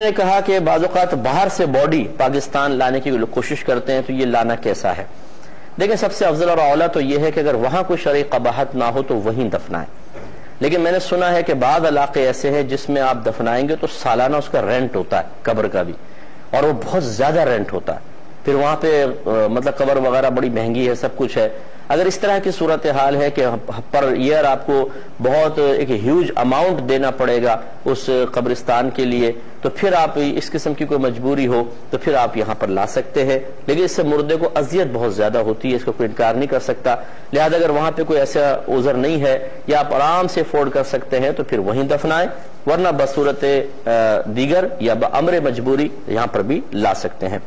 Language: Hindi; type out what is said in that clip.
ने कहा कि बाज़ात बाहर से बॉडी पाकिस्तान लाने की कोशिश करते हैं तो ये लाना कैसा है? देखिए, सबसे अफजल और अवला तो यह है कि अगर वहाँ कोई शरी कबाहत ना हो तो वहीं दफनाएँ। लेकिन मैंने सुना है कि बाद इलाके ऐसे हैं जिसमें आप दफनाएँगे तो सालाना उसका रेंट होता है, कब्र का भी। और वो बहुत ज़्यादा रेंट होता है। फिर वहाँ पे मतलब कब्र वगैरह बड़ी महँगी है, सब कुछ है। अगर इस तरह की सूरत हाल है कि पर ईयर आपको बहुत एक ह्यूज अमाउंट देना पड़ेगा उस कब्रिस्तान के लिए तो फिर आप इस किस्म की कोई मजबूरी हो तो फिर आप यहाँ पर ला सकते हैं। लेकिन इससे मुर्दे को अजियत बहुत ज़्यादा होती है, इसको कोई इनकार नहीं कर सकता। लिहाजा अगर वहाँ पे कोई ऐसा उजर नहीं है, या आप आराम से अफोर्ड कर सकते हैं तो फिर वहीं दफनाएँ, वरना बसूरत दीगर या अमर मजबूरी यहाँ पर भी ला सकते हैं।